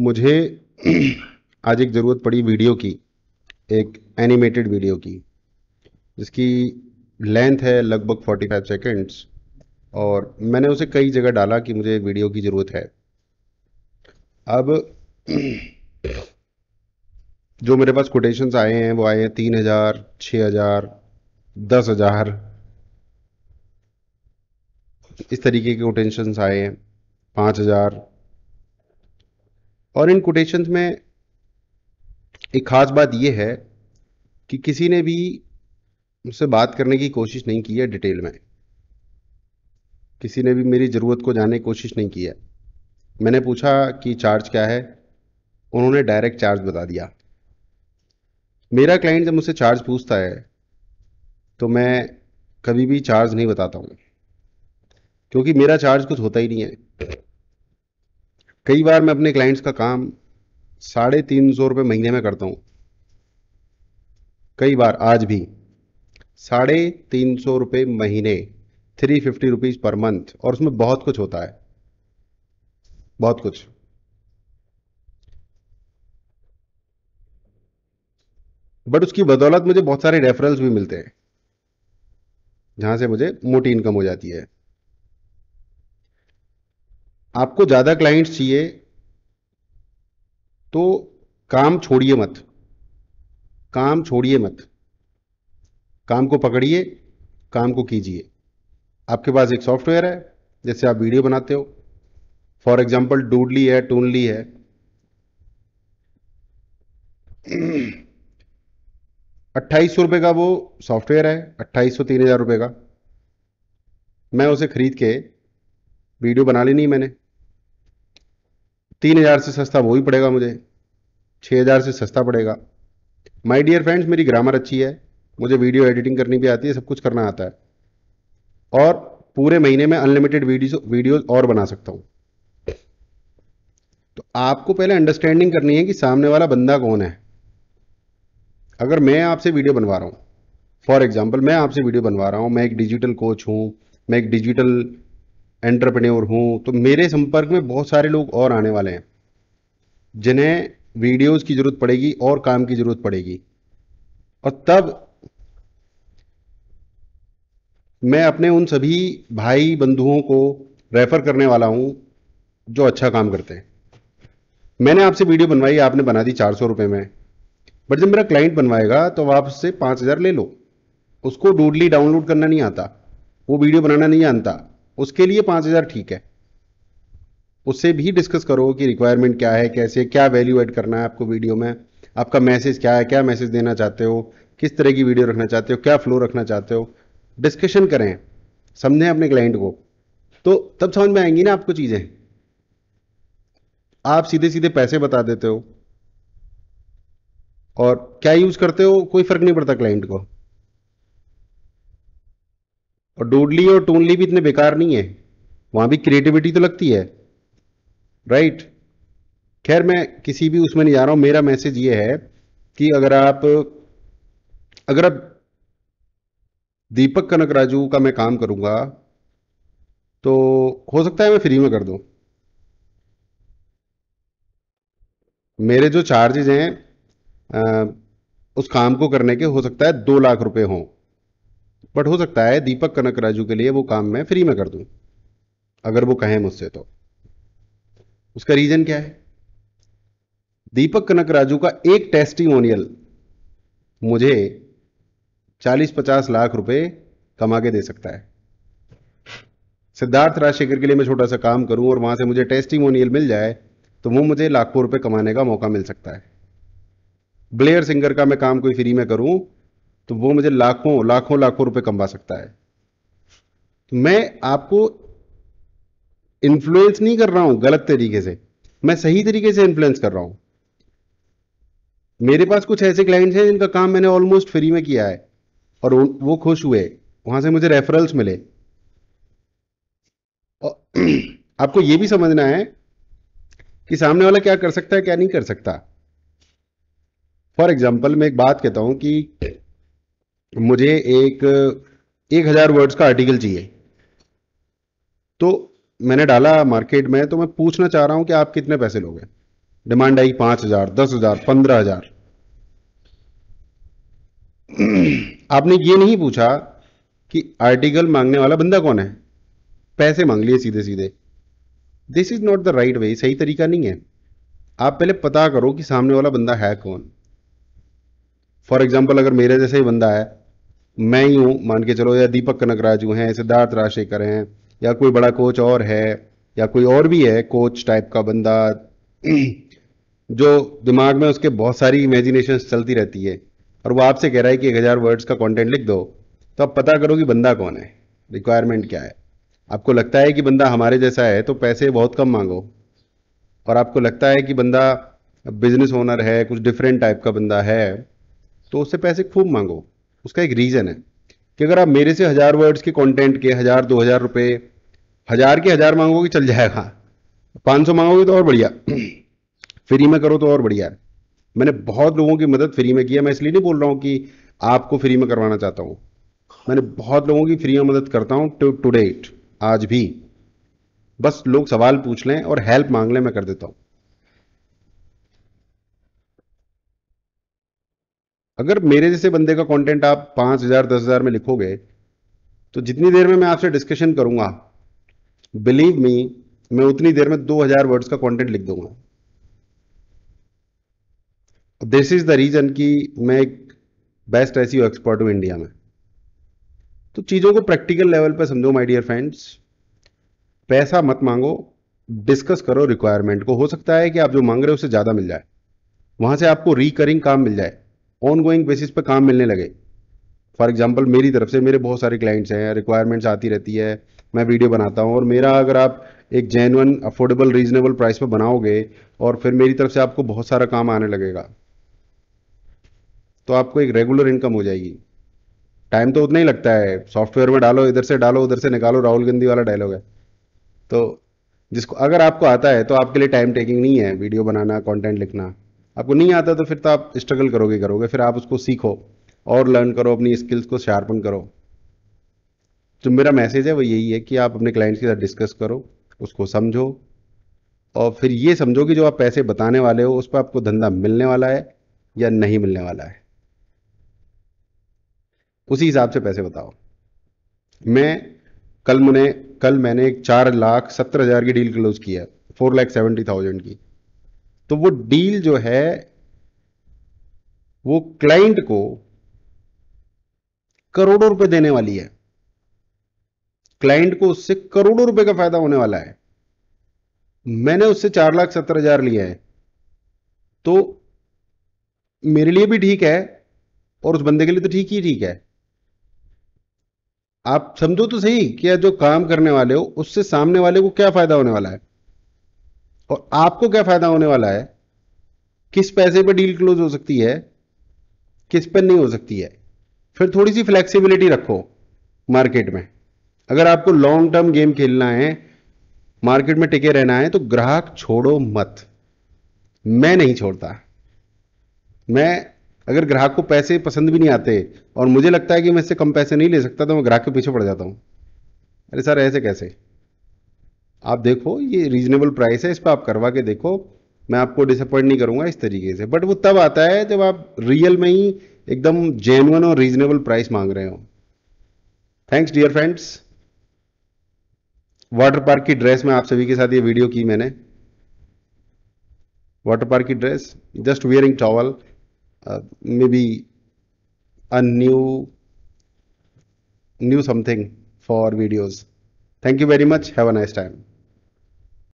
मुझे आज एक ज़रूरत पड़ी वीडियो की, एक एनिमेटेड वीडियो की, जिसकी लेंथ है लगभग 45 सेकंड्स और मैंने उसे कई जगह डाला कि मुझे वीडियो की ज़रूरत है। अब जो मेरे पास कोटेशंस आए हैं, वो आए हैं तीन हज़ार छः हज़ार, दस हज़ार। इस तरीके के कोटेशंस आए हैं, पाँच हज़ार और इन कोटेशंस में एक ख़ास बात यह है कि किसी ने भी मुझसे बात करने की कोशिश नहीं की है डिटेल में। किसी ने भी मेरी ज़रूरत को जानने की कोशिश नहीं की है। मैंने पूछा कि चार्ज क्या है? उन्होंने डायरेक्ट चार्ज बता दिया। मेरा क्लाइंट जब मुझसे चार्ज पूछता है तो मैं कभी भी चार्ज नहीं बताता हूँ। क्योंकि मेरा चार्ज कुछ होता ही नहीं है। कई बार मैं अपने क्लाइंट्स का काम साढ़े तीन सौ रुपये महीने में करता हूँ। कई बार, आज भी। साढ़े तीन सौ रुपये महीने three fifty rupees per month और उसमें बहुत कुछ होता है। बहुत कुछ। बट उसकी बदौलत मुझे बहुत सारे रेफरल्स भी मिलते हैं, जहाँ से मुझे मोटी इनकम हो जाती है। आपको ज़्यादा क्लाइंट्स चाहिए तो काम छोड़िए मत। काम छोड़िए मत। काम को पकड़िए, काम को कीजिए। आपके पास एक सॉफ्टवेयर है, जैसे आप वीडियो बनाते हो। फॉर एग्ज़ाम्पल डूडली है टूनली है। अट्ठाईस सौ रुपये का वो सॉफ्टवेयर है, अट्ठाईस सौ, तीन हज़ार रुपये का। मैं उसे खरीद के वीडियो बना ली नहीं मैंने। तीन हज़ार से सस्ता वो ही पड़ेगा मुझे। छः हज़ार से सस्ता पड़ेगा। माय डियर फ्रेंड्स मेरी ग्रामर अच्छी है। मुझे वीडियो एडिटिंग करनी भी आती है, सब कुछ करना आता है। और पूरे महीने में अनलिमिटेड वीडियो वीडियोज़ और बना सकता हूँ। तो आपको पहले अंडरस्टैंडिंग करनी है कि सामने वाला बंदा कौन है। अगर मैं आपसे वीडियो बनवा रहा हूँ फॉर एग्ज़ाम्पल मैं आपसे वीडियो बनवा रहा हूँ, मैं एक डिजिटल कोच हूँ, मैं एक डिजिटल एंटरप्रेन्योर हूँ तो मेरे संपर्क में बहुत सारे लोग और आने वाले हैं, जिन्हें वीडियोस की ज़रूरत पड़ेगी और काम की ज़रूरत पड़ेगी। और तब मैं अपने उन सभी भाई बंधुओं को रेफर करने वाला हूँ, जो अच्छा काम करते हैं। मैंने आपसे वीडियो बनवाई, आपने बना दी चार सौ में। बट जब मेरा क्लाइंट बनवाएगा तो आप उससे पाँच हज़ार ले लो। उसको डूडली डाउनलोड करना नहीं आता, वो वीडियो बनाना नहीं जानता। उसके लिए पाँच हज़ार ठीक है। उससे भी डिस्कस करो कि रिक्वायरमेंट क्या है, कैसे, क्या वैल्यू ऐड करना है आपको वीडियो में। आपका मैसेज क्या है, क्या मैसेज देना चाहते हो, किस तरह की वीडियो रखना चाहते हो, क्या फ्लो रखना चाहते हो। डिस्कशन करें, समझें अपने क्लाइंट को। तो तब समझ में आएँगी ना आपको चीज़ें। आप सीधे सीधे पैसे बता देते हो। और क्या यूज़ करते हो, कोई फ़र्क नहीं पड़ता क्लाइंट को। और डोडली और टोनली भी इतने बेकार नहीं है। वहाँ भी क्रिएटिविटी तो लगती है। राइट खैर, मैं किसी भी उसमें नहीं जा रहा हूँ। मेरा मैसेज ये है कि अगर आप अगर आप दीपक कनक राजू का मैं काम करूँगा तो हो सकता है मैं फ्री में कर दूँ। मेरे जो चार्जेज हैं उस काम को करने के हो सकता है दो लाख रुपए हों। बट हो सकता है दीपक कनक राजू के लिए वो काम मैं फ्री में कर दूँ। अगर वो कहें मुझसे तो। उसका रीजन क्या है? दीपक कनक राजू का एक टेस्टिमोनियल मुझे 40-50 लाख रुपए कमा के दे सकता है। सिद्धार्थ राजशेखर के लिए मैं छोटा सा काम करूँ और वहाँ से मुझे टेस्टिमोनियल मिल जाए तो वो मुझे लाखों रुपए कमाने का मौका मिल सकता है। ब्लेयर सिंगर का मैं काम कोई फ्री में करूँ तो वो मुझे लाखों लाखों लाखों रुपए कमा सकता है। तो मैं आपको इन्फ्लुएंस नहीं कर रहा हूँ गलत तरीके से। मैं सही तरीके से इन्फ्लुएंस कर रहा हूँ। मेरे पास कुछ ऐसे क्लाइंट्स हैं जिनका काम मैंने ऑलमोस्ट फ्री में किया है और वो खुश हुए। वहाँ से मुझे रेफरल्स मिले। आपको यह भी समझना है कि सामने वाला क्या कर सकता है, क्या नहीं कर सकता। फॉर एग्ज़ाम्पल मैं एक बात कहता हूँ कि मुझे एक एक हज़ार वर्ड्स का आर्टिकल चाहिए। तो मैंने डाला मार्केट में तो मैं पूछना चाह रहा हूँ कि आप कितने पैसे लोगे? डिमांड आई पाँच हज़ार, दस हज़ार, पंद्रह हज़ार। आपने ये नहीं पूछा कि आर्टिकल मांगने वाला बंदा कौन है? पैसे मांग लिए सीधे सीधे this is not the right way सही तरीका नहीं है। आप पहले पता करो कि सामने वाला बंदा है कौन। फॉर एग्ज़ाम्पल अगर मेरे जैसे ही बंदा है मैं ही हूँ मान के चलो या दीपक कनकराजू हैं, सिद्धार्थ राजशेखर हैं, या कोई बड़ा कोच और है, या कोई और भी है कोच टाइप का बंदा, जो दिमाग में उसके बहुत सारी इमेजिनेशन चलती रहती है, और वो आपसे कह रहा है कि एक हज़ार वर्ड्स का कंटेंट लिख दो तो आप पता करो कि बंदा कौन है रिक्वायरमेंट क्या है। आपको लगता है कि बंदा हमारे जैसा है तो पैसे बहुत कम मांगो, और आपको लगता है कि बंदा बिज़नेस ओनर है, कुछ डिफरेंट टाइप का बंदा है तो उससे पैसे खूब मांगो। उसका एक रीज़न है कि अगर आप मेरे से हज़ार वर्ड्स के कंटेंट के, हज़ार, दो हज़ार रुपये हज़ार के हज़ार मांगोगे चल जाएगा। पाँच सौ मांगोगे तो और बढ़िया। फ्री में करो तो और बढ़िया मैंने बहुत लोगों की मदद फ्री में किया मैं इसलिए नहीं बोल रहा हूँ कि आपको फ्री में करवाना चाहता हूँ। मैंने बहुत लोगों की फ्री में मदद करता हूँ टू टू डेट आज भी। बस लोग सवाल पूछ लें और हेल्प मांग लें, मैं कर देता हूँ। अगर मेरे जैसे बंदे का कंटेंट आप पाँच हज़ार, दस हज़ार में लिखोगे तो जितनी देर में मैं आपसे डिस्कशन करूँगा बिलीव मी मैं उतनी देर में दो हज़ार वर्ड्स का कंटेंट लिख दूँगा। दिस इज़ द रीजन कि मैं एक बेस्ट ऐसी एक्सपर्ट हूँ इंडिया में। तो चीज़ों को प्रैक्टिकल लेवल पर समझो माय डियर फ्रेंड्स पैसा मत मांगो डिस्कस करो रिक्वायरमेंट को। हो सकता है कि आप जो मांग रहे हो उससे ज़्यादा मिल जाए। वहाँ से आपको रिकरिंग काम मिल जाए। ऑन गोइंग बेसिस पे काम मिलने लगे। फॉर एग्ज़ाम्पल मेरी तरफ़ से मेरे बहुत सारे क्लाइंट्स हैं रिक्वायरमेंट्स आती रहती है, मैं वीडियो बनाता हूँ और मेरा अगर आप एक जेनुअन अफोर्डेबल रीजनेबल प्राइस पर बनाओगे और फिर मेरी तरफ़ से आपको बहुत सारा काम आने लगेगा तो आपको एक रेगुलर इनकम हो जाएगी। टाइम तो उतना ही लगता है। सॉफ्टवेयर में डालो, इधर से डालो, उधर से निकालो राहुल गांधी वाला डायलॉग है। तो जिसको, अगर आपको आता है तो आपके लिए टाइम टेकिंग नहीं है। वीडियो बनाना कंटेंट लिखना। आपको नहीं आता तो फिर तो आप स्ट्रगल करोगे करोगे, फिर आप उसको सीखो और लर्न करो, अपनी स्किल्स को शार्पन करो। जो मेरा मैसेज है वो यही है कि आप अपने क्लाइंट्स के साथ डिस्कस करो, उसको समझो और फिर ये समझो कि जो आप पैसे बताने वाले हो, उस पर आपको धंधा मिलने वाला है या नहीं मिलने वाला है। उसी हिसाब से पैसे बताओ। मैं कल मैंने कल मैंने एक चार लाख सत्तर हज़ार की डील क्लोज किया फोर लाख सेवेंटी थाउज़ेंड की। तो वो डील जो है, वो क्लाइंट को करोड़ों रुपए देने वाली है। क्लाइंट को उससे करोड़ों रुपए का फ़ायदा होने वाला है। मैंने उससे चार लाख सत्तर हज़ार लिया है। तो मेरे लिए भी ठीक है और उस बंदे के लिए तो ठीक ही ठीक है। आप समझो तो सही कि जो काम करने वाले हो, उससे सामने वाले को क्या फ़ायदा होने वाला है? और आपको क्या फ़ायदा होने वाला है? किस पैसे पे डील क्लोज हो सकती है? किस पर नहीं हो सकती है? फिर थोड़ी सी फ्लेक्सिबिलिटी रखो मार्केट में। अगर आपको लॉन्ग टर्म गेम खेलना है मार्केट में टिके रहना है तो ग्राहक छोड़ो मत। मैं नहीं छोड़ता। मैं, अगर ग्राहक को पैसे पसंद भी नहीं आते और मुझे लगता है कि मैं इससे कम पैसे नहीं ले सकता तो मैं ग्राहक के पीछे पड़ जाता हूँ। अरे सर, ऐसे कैसे? आप देखो, ये रीजनेबल प्राइस है, इस पर आप करवा के देखो। मैं आपको डिसअपॉइंट नहीं करूँगा इस तरीके से। बट वो तब आता है जब आप रियल में ही एकदम जेनुअन और रीजनेबल प्राइस मांग रहे हो। Thanks dear friends water park की ड्रेस में आप सभी के साथ ये वीडियो की मैंने। वाटर पार्क की dress just wearing towel may be a new new something for videos Thank you very much. Have a nice time.